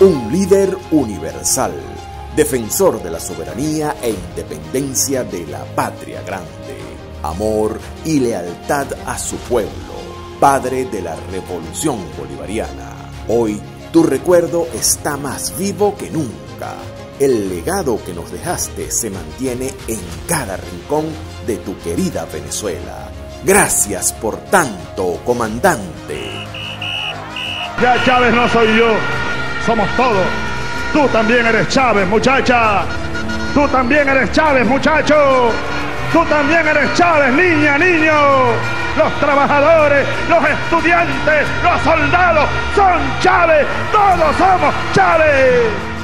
Un líder universal, defensor de la soberanía e independencia de la patria grande, amor y lealtad a su pueblo, padre de la revolución bolivariana. Hoy tu recuerdo está más vivo que nunca. El legado que nos dejaste se mantiene en cada rincón de tu querida Venezuela. Gracias por tanto, comandante. Ya Chávez no soy yo, somos todos. Tú también eres Chávez, muchacha. Tú también eres Chávez, muchacho. Tú también eres Chávez, niña, niño. Los trabajadores, los estudiantes, los soldados son Chávez. Todos somos Chávez.